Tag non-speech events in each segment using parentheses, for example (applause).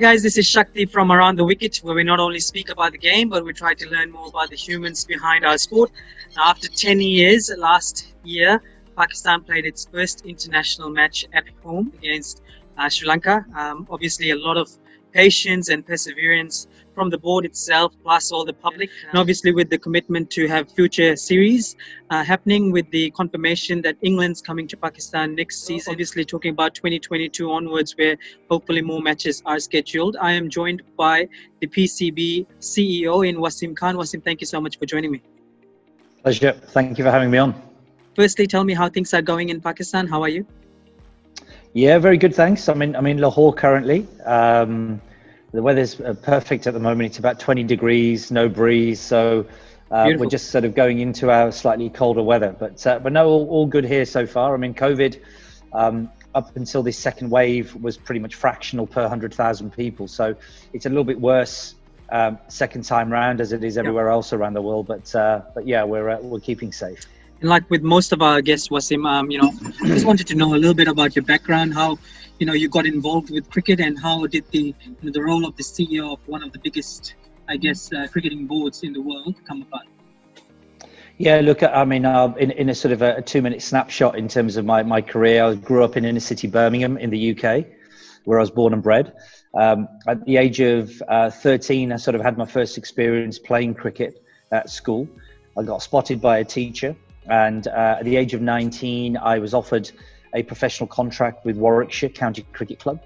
Guys, this is Shakti from Around the Wicket, where we not only speak about the game, but we try to learn more about the humans behind our sport. Now, after 10 years, last year, Pakistan played its first international match at home against Sri Lanka. Um, obviously, a lot of patience and perseverance from the board itself, plus all the public, and obviously with the commitment to have future series uh, happening with the confirmation that England's coming to Pakistan next season. Obviously, talking about 2022 onwards, where hopefully more matches are scheduled. I am joined by the PCB CEO in Wasim Khan. Wasim, thank you so much for joining me. Pleasure. Thank you for having me on. Firstly, tell me how things are going in Pakistan. How are you? Yeah, very good. Thanks. I'm in I'm in Lahore currently. Um, the weather's uh, perfect at the moment. It's about 20 degrees, no breeze, so uh, we're just sort of going into our slightly colder weather. But uh, but no, all, all, good here so far. I mean, COVID um, up until this second wave was pretty much fractional per 100,000 people, so it's a little bit worse um, second time round as it is everywhere yeah. else around the world. But uh, but yeah, we're uh, we're keeping safe and like with most of our guests, Wasim, um, you know, I just wanted to know a little bit about your background, how you know you got involved with cricket, and how did the you know, the role of the CEO of one of the biggest, I guess, uh, cricketing boards in the world come about. Yeah, look, I mean, uh, in, in a sort of a two minute snapshot in terms of my, my career, I grew up in inner city Birmingham in the UK, where I was born and bred. Um, at the age of uh, 13, I sort of had my first experience playing cricket at school. I got spotted by a teacher and uh, at the age of 19, I was offered a professional contract with Warwickshire County Cricket Club.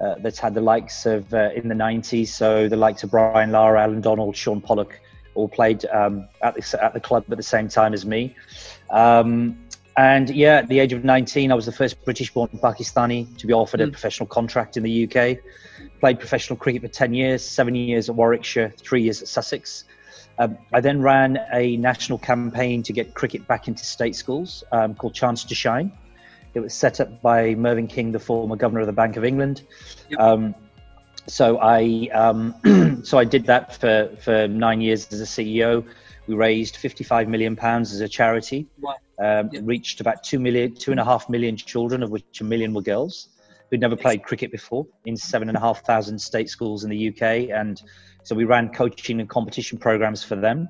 Uh, that's had the likes of uh, in the 90s, so the likes of Brian Lara, Allan Donald, Shaun Pollock, all played um, at, the, at the club at the same time as me. Um, and yeah, at the age of 19, I was the first British born Pakistani to be offered mm. a hmm. professional contract in the UK. Played professional cricket for 10 years, seven years at Warwickshire, three years at Sussex. Um, I then ran a national campaign to get cricket back into state schools um, called Chance to Shine. It was set up by Mervyn King, the former governor of the Bank of England. Yep. Um, so I um, (clears throat) so I did that for, for nine years as a CEO. We raised 55 million pounds as a charity. Wow. Um, yep. Reached about two million, two and a half million children, of which a million were girls who'd never played cricket before, in seven and a half thousand state schools in the UK, and so we ran coaching and competition programs for them.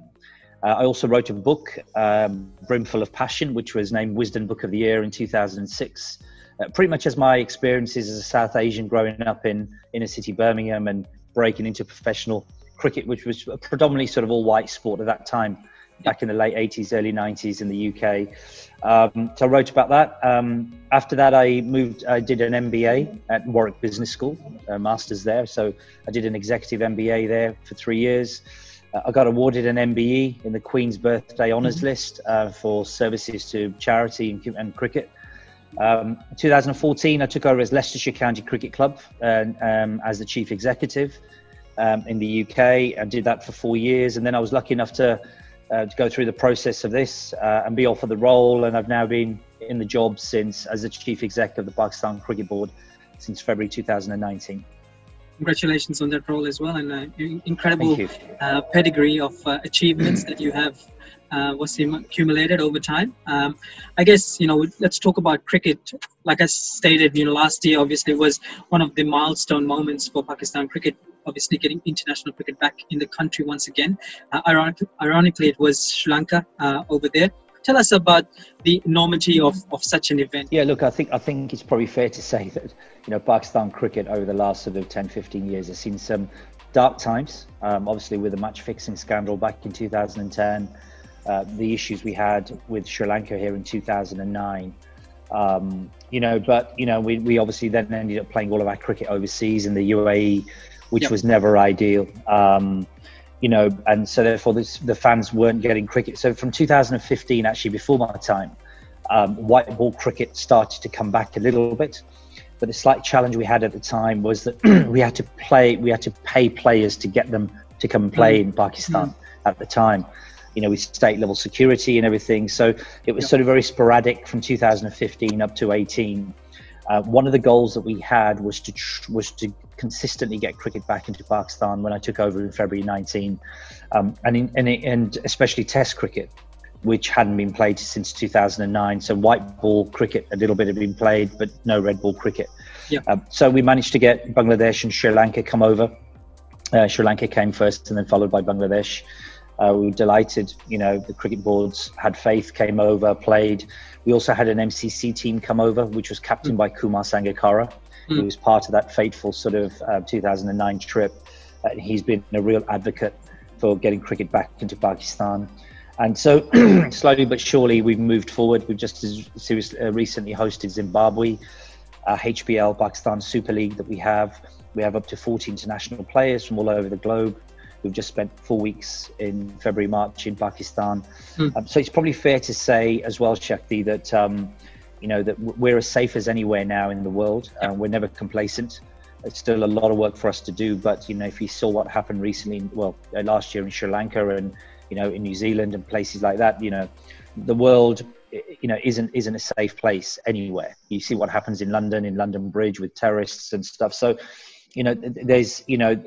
Uh, I also wrote a book, um, Brimful of Passion, which was named Wisden Book of the Year in 2006. Uh, pretty much as my experiences as a South Asian growing up in inner city Birmingham and breaking into professional cricket, which was a predominantly sort of all white sport at that time, back in the late 80s, early 90s in the UK. Um, so I wrote about that. Um, after that, I moved, I did an MBA at Warwick Business School, a master's there. So I did an executive MBA there for three years. Uh, I got awarded an MBE in the Queen's Birthday Honours mm-hmm. List uh, for services to charity and, and cricket. Um, 2014, I took over as Leicestershire County Cricket Club um, as the chief executive um, in the UK and did that for four years. And then I was lucky enough to uh, to go through the process of this uh, and be offered the role. And I've now been in the job since as the chief exec of the Pakistan Cricket Board since February 2019. Congratulations on that role as well, and uh, incredible uh, pedigree of uh, achievements that you have uh, was accumulated over time. Um, I guess you know let's talk about cricket. Like I stated, you know last year obviously was one of the milestone moments for Pakistan cricket obviously getting international cricket back in the country once again. Uh, ironically, ironically, it was Sri Lanka uh, over there. Tell us about the enormity of, of such an event. Yeah, look, I think I think it's probably fair to say that you know Pakistan cricket over the last sort of 10, 15 years has seen some dark times. Um, obviously, with the match fixing scandal back in 2010, uh, the issues we had with Sri Lanka here in 2009. Um, you know, but you know, we, we obviously then ended up playing all of our cricket overseas in the UAE which yep. was never ideal. Um, you know, and so therefore this, the fans weren't getting cricket. So from 2015, actually before my time, um, white ball cricket started to come back a little bit. But the slight challenge we had at the time was that (clears throat) we had to play, we had to pay players to get them to come play mm. in Pakistan mm. at the time. You know, with state level security and everything. So it was yep. sort of very sporadic from 2015 up to 18. Uh, one of the goals that we had was to tr- was to consistently get cricket back into Pakistan when I took over in February 19, um, and, in, and, and especially Test cricket, which hadn't been played since 2009. So white ball cricket, a little bit had been played, but no red ball cricket. Yeah. Um, so we managed to get Bangladesh and Sri Lanka come over. Uh, Sri Lanka came first and then followed by Bangladesh. Uh, we were delighted, you know, the cricket boards had faith, came over, played. We also had an MCC team come over, which was captained mm. by Kumar Sangakkara, mm. who was part of that fateful sort of uh, 2009 trip. Uh, he's been a real advocate for getting cricket back into Pakistan. And so, (clears throat) slowly but surely, we've moved forward. We've just uh, recently hosted Zimbabwe, uh, HBL, Pakistan Super League that we have. We have up to 40 international players from all over the globe. We've just spent four weeks in February, March in Pakistan. Mm. Um, so it's probably fair to say as well, Shakti, that um, you know that we're as safe as anywhere now in the world. Uh, we're never complacent. It's still a lot of work for us to do, but you know, if you saw what happened recently, well, uh, last year in Sri Lanka and you know in New Zealand and places like that, you know, the world you know isn't isn't a safe place anywhere. You see what happens in London, in London Bridge with terrorists and stuff. So, you know, there's you know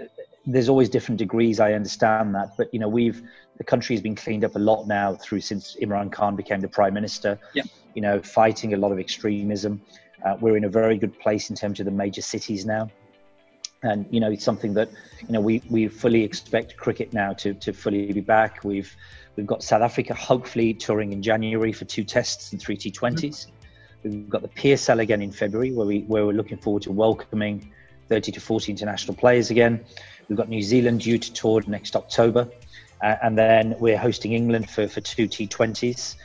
there's always different degrees. I understand that, but you know, we've the country has been cleaned up a lot now through since Imran Khan became the prime minister. Yeah. You know, fighting a lot of extremism. Uh, we're in a very good place in terms of the major cities now, and you know, it's something that you know we we fully expect cricket now to to fully be back. We've we've got South Africa hopefully touring in January for two tests and three T20s. Mm-hmm. We've got the PSL again in February, where we where we're looking forward to welcoming 30 to 40 international players again. We've got New Zealand due to tour next October. Uh, and then we're hosting England for, for two T20s.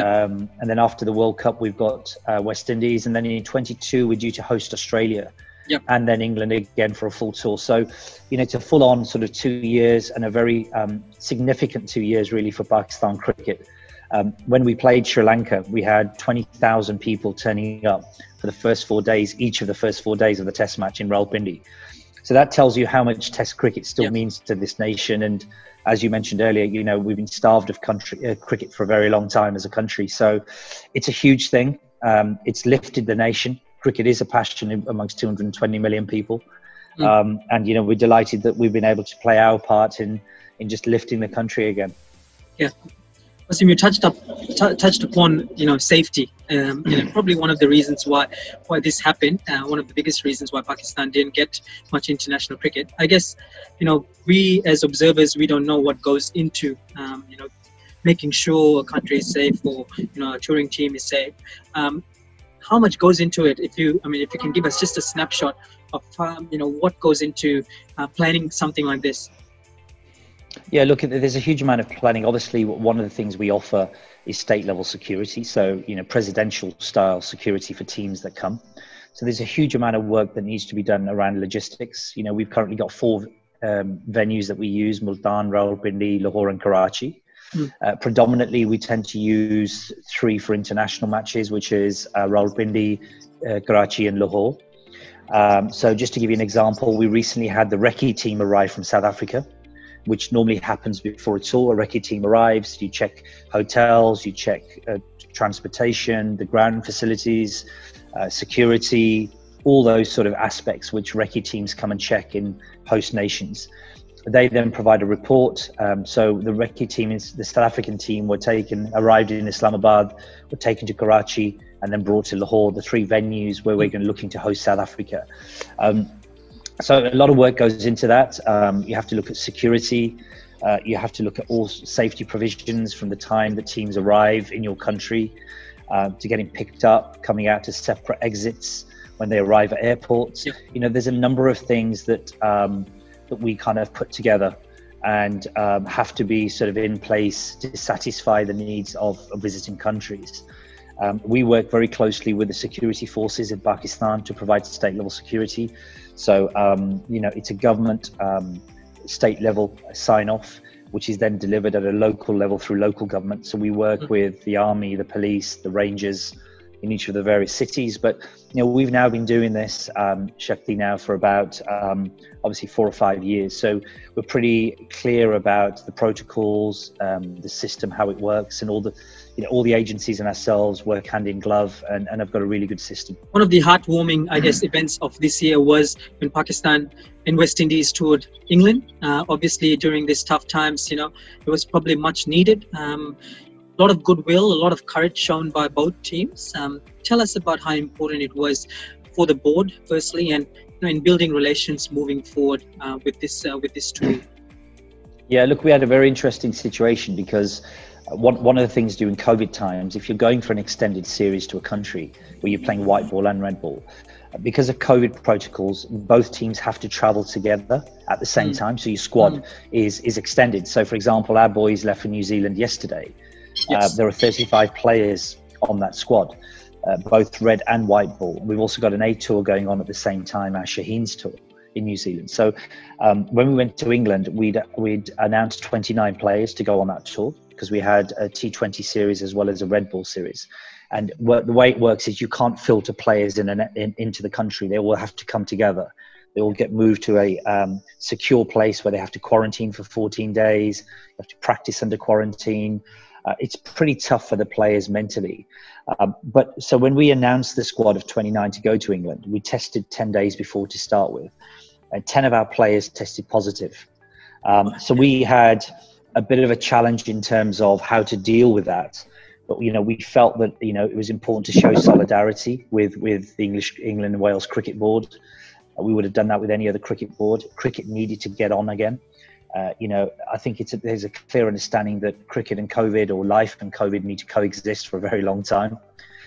Um, and then after the World Cup, we've got uh, West Indies. And then in 22, we're due to host Australia. Yep. And then England again for a full tour. So, you know, it's a full on sort of two years and a very um, significant two years, really, for Pakistan cricket. Um, when we played Sri Lanka, we had 20,000 people turning up for the first four days, each of the first four days of the test match in Rawalpindi. So that tells you how much Test cricket still yep. means to this nation. And as you mentioned earlier, you know we've been starved of country uh, cricket for a very long time as a country. So it's a huge thing. Um, it's lifted the nation. Cricket is a passion amongst 220 million people, mm. um, and you know we're delighted that we've been able to play our part in in just lifting the country again. Yeah, Wasim, you touched up t- touched upon you know safety. Um, you know, probably one of the reasons why why this happened. Uh, one of the biggest reasons why Pakistan didn't get much international cricket. I guess you know we as observers we don't know what goes into um, you know making sure a country is safe or you know a touring team is safe. Um, how much goes into it? If you, I mean, if you can give us just a snapshot of um, you know what goes into uh, planning something like this. Yeah, look, there's a huge amount of planning. Obviously, one of the things we offer is state level security. So, you know, presidential style security for teams that come. So, there's a huge amount of work that needs to be done around logistics. You know, we've currently got four um, venues that we use Multan, Rawalpindi, Lahore, and Karachi. Mm. Uh, predominantly, we tend to use three for international matches, which is uh, Rawalpindi, uh, Karachi, and Lahore. Um, so, just to give you an example, we recently had the Recce team arrive from South Africa which normally happens before a tour. A recce team arrives, you check hotels, you check uh, transportation, the ground facilities, uh, security, all those sort of aspects which recce teams come and check in host nations. They then provide a report. Um, so the recce team, the South African team, were taken, arrived in Islamabad, were taken to Karachi, and then brought to Lahore, the three venues where we're going looking to host South Africa. Um, so a lot of work goes into that. Um, you have to look at security. Uh, you have to look at all safety provisions from the time the teams arrive in your country uh, to getting picked up, coming out to separate exits when they arrive at airports. Yeah. You know, there's a number of things that um, that we kind of put together and um, have to be sort of in place to satisfy the needs of, of visiting countries. Um, we work very closely with the security forces in Pakistan to provide state level security. So, um, you know, it's a government um, state level sign off, which is then delivered at a local level through local government. So we work mm-hmm. with the army, the police, the rangers in each of the various cities. But, you know, we've now been doing this, um, Shakti, now for about um, obviously four or five years. So we're pretty clear about the protocols, um, the system, how it works, and all the you know, all the agencies and ourselves work hand in glove and, and have got a really good system. One of the heartwarming, I guess, events of this year was when Pakistan and West Indies toured England. Uh, obviously, during these tough times, you know, it was probably much needed. Um, lot of goodwill, a lot of courage shown by both teams. Um, tell us about how important it was for the board, firstly, and you know, in building relations moving forward uh, with this uh, with this tool? Yeah, look, we had a very interesting situation because one, one of the things during COVID times, if you're going for an extended series to a country where you're playing white ball and red ball, because of COVID protocols, both teams have to travel together at the same mm. time. So your squad mm. is is extended. So, for example, our boys left for New Zealand yesterday. Yes. Uh, there are 35 players on that squad, uh, both red and white ball. We've also got an A tour going on at the same time, our Shaheen's tour in New Zealand. So, um, when we went to England, we'd we'd announced 29 players to go on that tour because we had a T20 series as well as a red ball series. And what, the way it works is you can't filter players in, an, in, into the country. They all have to come together. They all get moved to a um, secure place where they have to quarantine for 14 days. You have to practice under quarantine. Uh, it's pretty tough for the players mentally. Um, but so when we announced the squad of 29 to go to England, we tested 10 days before to start with, and 10 of our players tested positive. Um, so we had a bit of a challenge in terms of how to deal with that. But you know, we felt that you know it was important to show solidarity with with the English England and Wales Cricket Board. Uh, we would have done that with any other cricket board. Cricket needed to get on again. Uh, you know, I think it's a, there's a clear understanding that cricket and COVID or life and COVID need to coexist for a very long time.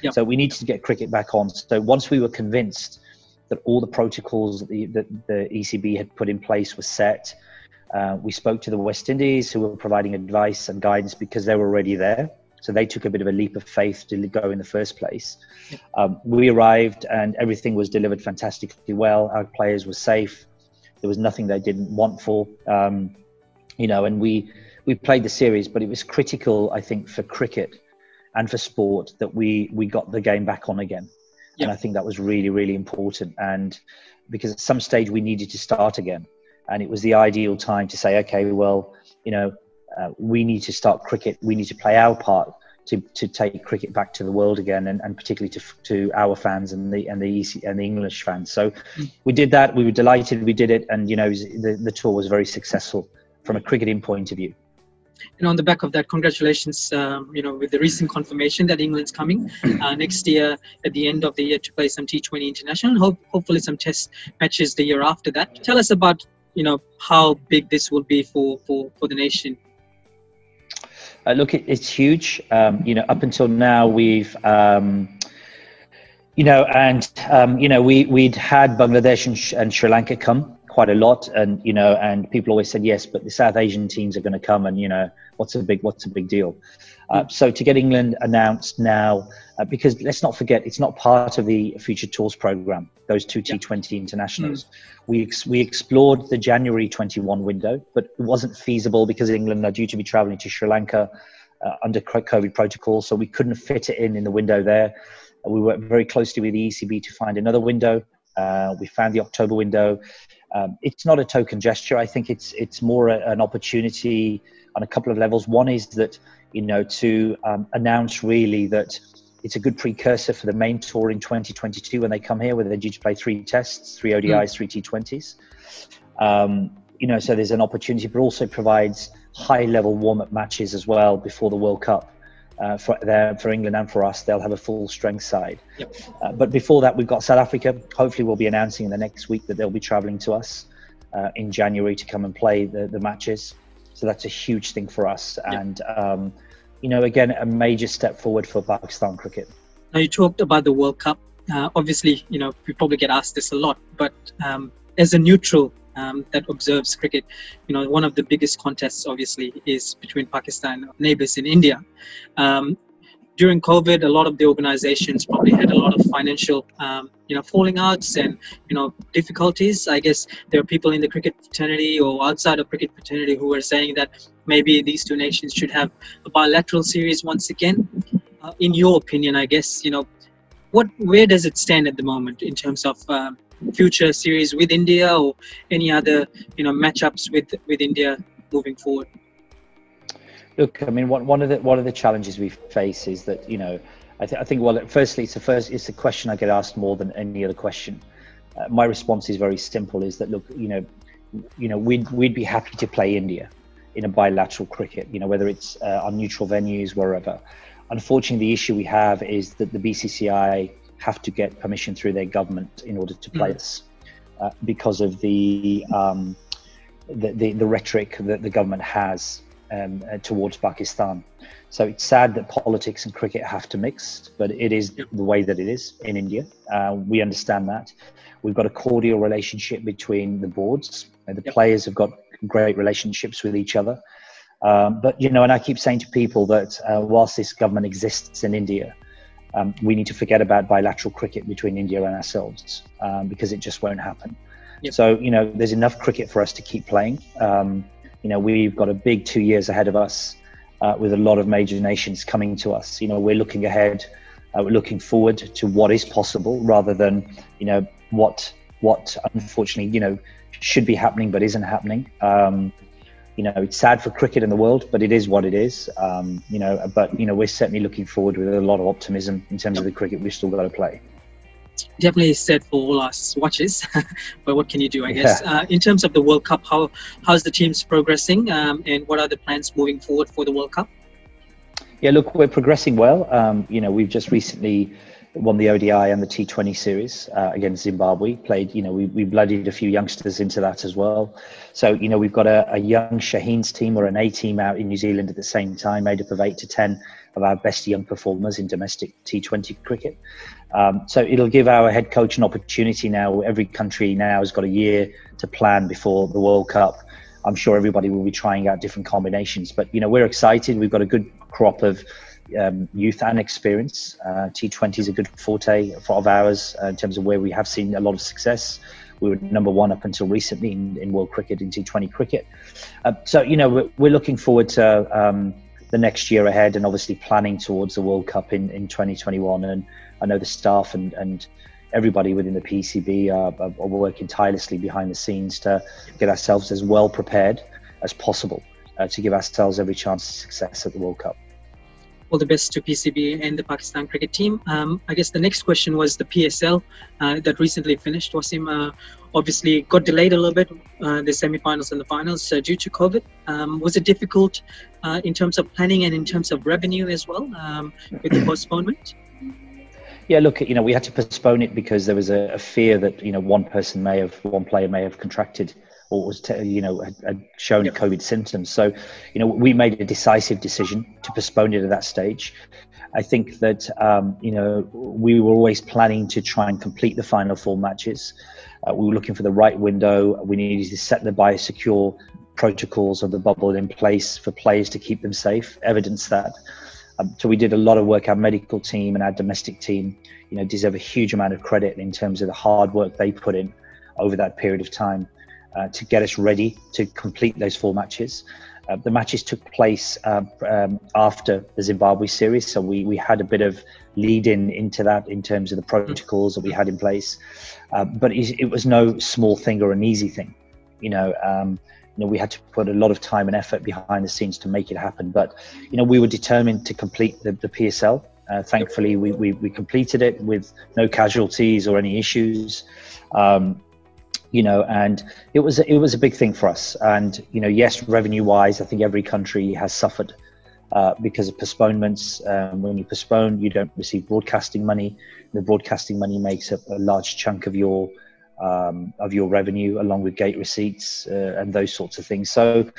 Yep. So we needed to get cricket back on. So once we were convinced that all the protocols that the, that the ECB had put in place were set, uh, we spoke to the West Indies who were providing advice and guidance because they were already there. So they took a bit of a leap of faith to go in the first place. Um, we arrived and everything was delivered fantastically well. Our players were safe. There was nothing they didn't want for, um, you know, and we we played the series, but it was critical, I think, for cricket and for sport that we we got the game back on again. And I think that was really really important. And because at some stage we needed to start again, and it was the ideal time to say, okay, well, you know, uh, we need to start cricket. We need to play our part to, to take cricket back to the world again, and, and particularly to, to our fans and the and the EC, and the English fans. So we did that. We were delighted. We did it, and you know the, the tour was very successful from a cricketing point of view. And on the back of that, congratulations, um, you know, with the recent confirmation that England's coming (clears throat) uh, next year at the end of the year to play some T20 international, hope, hopefully some test matches the year after that. Tell us about, you know, how big this will be for, for, for the nation. Uh, look, it, it's huge. Um, you know, up until now, we've, um, you know, and um, you know, we we'd had Bangladesh and, Sh- and, Sri Lanka come quite a lot, and you know, and people always said yes, but the South Asian teams are going to come, and you know, what's a big what's a big deal? Uh, so to get England announced now, uh, because let's not forget, it's not part of the Future Tours program. Those two T20 internationals. Mm. We ex- we explored the January 21 window, but it wasn't feasible because England are due to be travelling to Sri Lanka uh, under COVID protocol, so we couldn't fit it in in the window there. We worked very closely with the ECB to find another window. Uh, we found the October window. Um, it's not a token gesture. I think it's it's more a, an opportunity on a couple of levels. One is that you know to um, announce really that it's a good precursor for the main tour in 2022 when they come here, where they're due to play three tests, three ODIs, mm. three T20s. Um, you know, so there's an opportunity, but also provides high-level warm-up matches as well before the World Cup. Uh, for there for England and for us, they'll have a full strength side. Yep. Uh, but before that, we've got South Africa. Hopefully, we'll be announcing in the next week that they'll be travelling to us uh, in January to come and play the, the matches. So that's a huge thing for us. Yep. And um, you know, again, a major step forward for Pakistan cricket. Now, you talked about the World Cup. Uh, obviously, you know, we probably get asked this a lot, but um, as a neutral um, that observes cricket, you know, one of the biggest contests, obviously, is between Pakistan neighbors in India. Um, during COVID, a lot of the organizations probably had a lot of financial, um, you know, falling outs and you know difficulties. I guess there are people in the cricket fraternity or outside of cricket fraternity who are saying that maybe these two nations should have a bilateral series once again. Uh, in your opinion, I guess you know, what where does it stand at the moment in terms of um, future series with India or any other you know matchups with with India moving forward? Look, I mean, one, one of the one of the challenges we face is that you know, I, th- I think well, firstly, it's the first it's a question I get asked more than any other question. Uh, my response is very simple: is that look, you know, you know, we'd we'd be happy to play India in a bilateral cricket, you know, whether it's uh, on neutral venues, wherever. Unfortunately, the issue we have is that the BCCI have to get permission through their government in order to play mm. us uh, because of the, um, the, the, the rhetoric that the government has um, uh, towards Pakistan. So it's sad that politics and cricket have to mix, but it is the way that it is in India. Uh, we understand that. We've got a cordial relationship between the boards. the yep. players have got great relationships with each other. Um, but you know, and I keep saying to people that uh, whilst this government exists in India, um, we need to forget about bilateral cricket between India and ourselves um, because it just won't happen. Yep. So you know, there's enough cricket for us to keep playing. Um, you know, we've got a big two years ahead of us uh, with a lot of major nations coming to us. You know, we're looking ahead, uh, we're looking forward to what is possible rather than you know what what unfortunately you know should be happening but isn't happening. Um, you know, it's sad for cricket in the world, but it is what it is. Um, you know, but you know, we're certainly looking forward with a lot of optimism in terms of the cricket we've still got to play. Definitely sad for all us watches, (laughs) but what can you do? I guess. Yeah. Uh, in terms of the World Cup, how how's the teams progressing, um, and what are the plans moving forward for the World Cup? Yeah, look, we're progressing well. Um, you know, we've just recently won the ODI and the T20 series uh, against Zimbabwe. Played, you know, we, we blooded a few youngsters into that as well. So, you know, we've got a, a young Shaheen's team or an A team out in New Zealand at the same time, made up of eight to 10 of our best young performers in domestic T20 cricket. Um, so it'll give our head coach an opportunity now. Every country now has got a year to plan before the World Cup. I'm sure everybody will be trying out different combinations, but you know we're excited. We've got a good crop of um, youth and experience. Uh, T20 is a good forte of ours uh, in terms of where we have seen a lot of success. We were number one up until recently in, in world cricket, in T20 cricket. Uh, so, you know, we're, we're, looking forward to um, the next year ahead and obviously planning towards the World Cup in, in 2021. And I know the staff and, and everybody within the PCB are, are working tirelessly behind the scenes to get ourselves as well prepared as possible uh, to give ourselves every chance of success at the World Cup all the best to PCB and the Pakistan cricket team. Um, I guess the next question was the PSL uh, that recently finished. Wasim uh, obviously got delayed a little bit, uh, the semi-finals and the finals uh, due to COVID. Um, was it difficult uh, in terms of planning and in terms of revenue as well um, with the postponement? Yeah, look, you know, we had to postpone it because there was a, a fear that you know one person may have, one player may have contracted or was, you know, had, had shown yep. COVID symptoms. So, you know, we made a decisive decision to postpone it at that stage. I think that, um, you know, we were always planning to try and complete the final four matches. Uh, we were looking for the right window. We needed to set the biosecure protocols of the bubble in place for players to keep them safe, evidence that. Um, so we did a lot of work. Our medical team and our domestic team, you know, deserve a huge amount of credit in terms of the hard work they put in over that period of time. Uh, to get us ready to complete those four matches. Uh, the matches took place uh, um, after the Zimbabwe series, so we, we had a bit of lead in into that in terms of the protocols that we had in place. Uh, but it, it, was no small thing or an easy thing. You know, um, you know, we had to put a lot of time and effort behind the scenes to make it happen. But you know, we were determined to complete the, the PSL. Uh, thankfully, we, we, we completed it with no casualties or any issues. Um, you know, and it was it was a big thing for us. And you know, yes, revenue wise, I think every country has suffered uh, because of postponements. Um, when you postpone, you don't receive broadcasting money. The broadcasting money makes up a large chunk of your um, of your revenue, along with gate receipts uh, and those sorts of things. So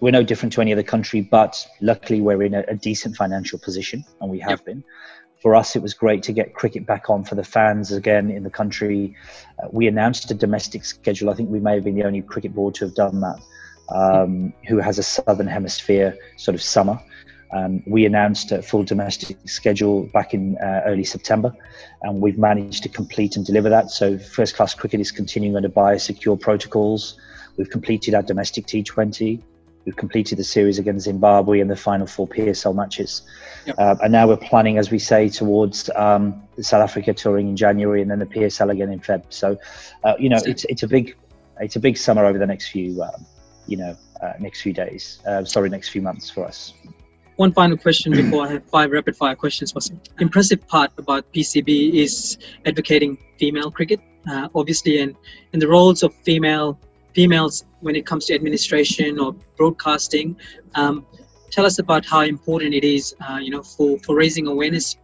we're no different to any other country, but luckily we're in a, a decent financial position, and we have yep. been for us, it was great to get cricket back on for the fans again in the country. Uh, we announced a domestic schedule. I think we may have been the only cricket board to have done that, um, who has a southern hemisphere sort of summer. Um, we announced a full domestic schedule back in uh, early September, and we've managed to complete and deliver that. So, first class cricket is continuing under biosecure protocols. We've completed our domestic T20. We've completed the series against Zimbabwe and the final four PSL matches. Yep. Uh, and now we're planning, as we say, towards um, the South Africa touring in January and then the PSL again in Feb. So, uh, you know, it's, it's a big it's a big summer over the next few, um, you know, uh, next few days. Uh, sorry, next few months for us. One final question before I have five rapid fire questions. Was impressive part about PCB is advocating female cricket, uh, obviously, and and the roles of female females when it comes to administration or broadcasting. Um, tell us about how important it is, uh, you know, for, for raising awareness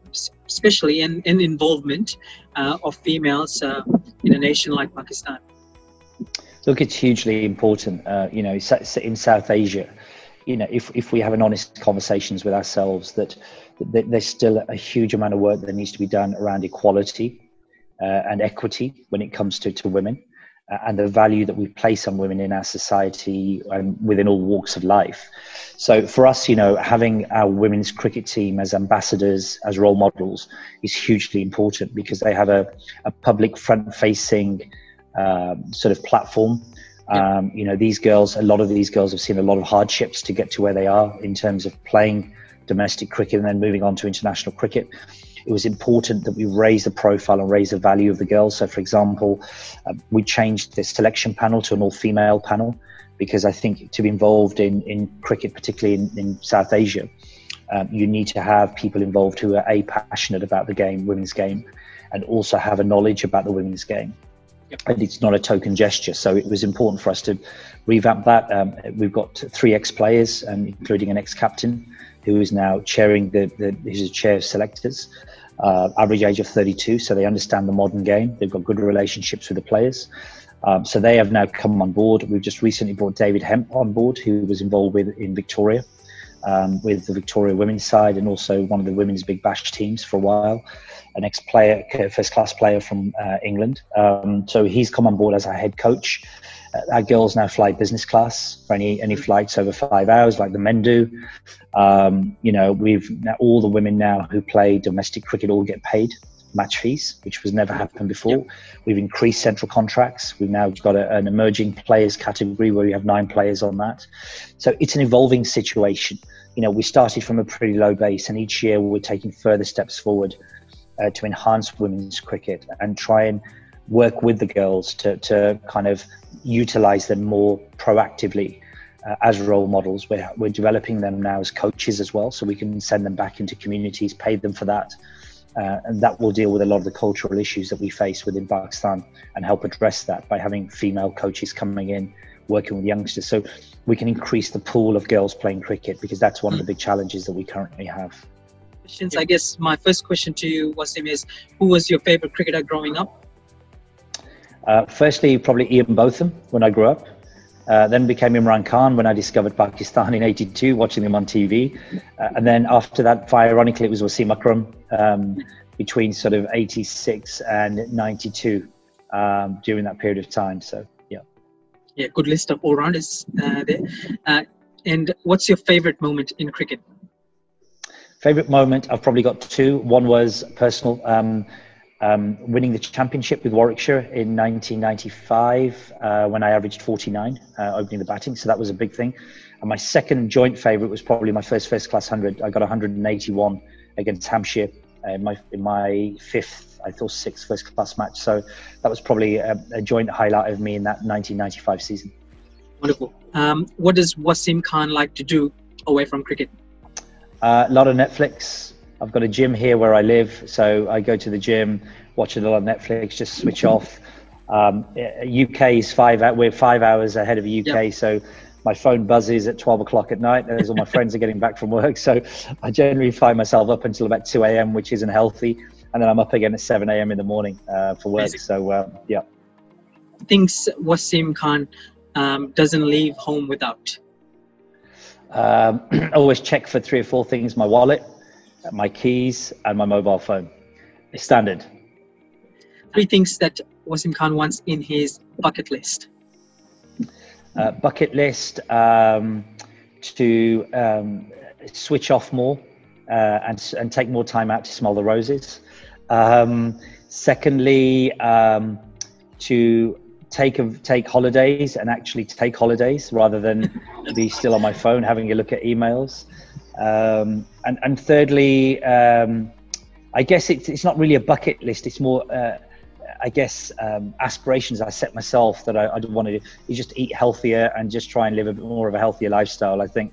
especially and, involvement uh, of females uh, in a nation like Pakistan? Look, it's hugely important. Uh, you know, in South Asia, you know, if, if we have an honest conversations with ourselves that, that there's still a huge amount of work that needs to be done around equality uh, and equity when it comes to, to women and the value that we place on women in our society and within all walks of life. So for us, you know, having our women's cricket team as ambassadors, as role models is hugely important because they have a, a public front facing um, sort of platform. Um, you know, these girls, a lot of these girls have seen a lot of hardships to get to where they are in terms of playing domestic cricket and then moving on to international cricket. It was important that we raise the profile and raise the value of the girls. So, for example, uh, we changed the selection panel to an all female panel because I think to be involved in, in cricket, particularly in, in South Asia, um, you need to have people involved who are a passionate about the game, women's game, and also have a knowledge about the women's game and it's not a token gesture. So it was important for us to revamp that. Um, we've got three ex-players, um, including an ex-captain, who is now chairing the, the he's a chair of selectors. Uh, average age of 32, so they understand the modern game. They've got good relationships with the players. Um, so they have now come on board. We've just recently brought David Hemp on board, who was involved with in Victoria, um, with the Victoria women's side, and also one of the women's Big Bash teams for a while an ex-player, first class player from uh, England. Um, so he's come on board as our head coach. Uh, our girls now fly business class for any any flights over five hours, like the men do. Um, you know, we've all the women now who play domestic cricket all get paid match fees, which was never happened before. Yep. We've increased central contracts. We've now got a, an emerging players category where we have nine players on that. So it's an evolving situation. You know, we started from a pretty low base, and each year we're taking further steps forward uh, to enhance women's cricket and try and work with the girls to, to kind of utilize them more proactively uh, as role models. We're, we're developing them now as coaches as well, so we can send them back into communities, pay them for that. Uh, and that will deal with a lot of the cultural issues that we face within Pakistan and help address that by having female coaches coming in, working with youngsters. So we can increase the pool of girls playing cricket because that's one of the big challenges that we currently have questions. I guess my first question to you, Wasim, is who was your favorite cricketer growing up? Uh, firstly, probably Ian Botham when I grew up. Uh, then became Imran Khan when I discovered Pakistan in '82, watching them on TV. Uh, and then after that, ironically, it was Wasim Akram um, between sort of '86 and '92 um, during that period of time. So, yeah. Yeah, good list of all rounders uh, there. Uh, and what's your favorite moment in cricket? Favorite moment, I've probably got two. One was personal, um, um, winning the championship with Warwickshire in 1995 uh, when I averaged 49 uh, opening the batting. So that was a big thing. And my second joint favourite was probably my first first class 100. I got 181 against Hampshire in my in my fifth, I thought sixth first class match. So that was probably a, a joint highlight of me in that 1995 season. Wonderful. Um, what does Wasim Khan like to do away from cricket? Uh, a lot of Netflix. I've got a gym here where I live, so I go to the gym, watch a lot of Netflix, just switch off. Um, UK is five. We're five hours ahead of the UK, yep. so my phone buzzes at 12 o'clock at night as all my friends are getting back from work. So I generally find myself up until about 2 a.m., which isn't healthy. And then I'm up again at 7 a.m. in the morning uh, for work. So, uh, yeah. Things Wasim Khan um, doesn't leave home without. Um, (clears throat) always check for three or four things my wallet, my keys, and my mobile phone. It's standard. Three things that Wasim Khan wants in his bucket list. Uh, bucket list um, to um, switch off more uh, and, and take more time out to smell the roses. Um, secondly, um, to take take holidays and actually take holidays rather than be still on my phone having a look at emails. Um, and and thirdly, um, I guess it's it's not really a bucket list. It's more, uh, I guess, um, aspirations I set myself that I, I want to do is just eat healthier and just try and live a bit more of a healthier lifestyle. I think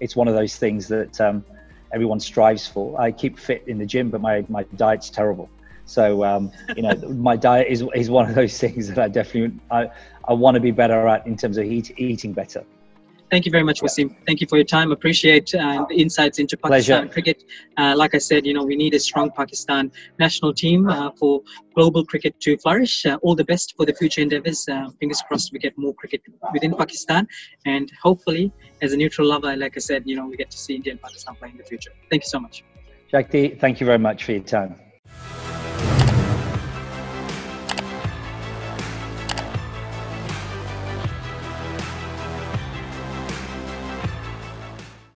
it's one of those things that um, everyone strives for. I keep fit in the gym, but my my diet's terrible. So um, you know, (laughs) my diet is is one of those things that I definitely I, I want to be better at in terms of eat, eating better. Thank you very much, Wasim. Thank you for your time. Appreciate uh, the insights into Pakistan Pleasure. cricket. Uh, like I said, you know, we need a strong Pakistan national team uh, for global cricket to flourish. Uh, all the best for the future endeavors. Uh, fingers crossed we get more cricket within Pakistan. And hopefully, as a neutral lover, like I said, you know, we get to see India and Pakistan play in the future. Thank you so much. Shakti, thank you very much for your time.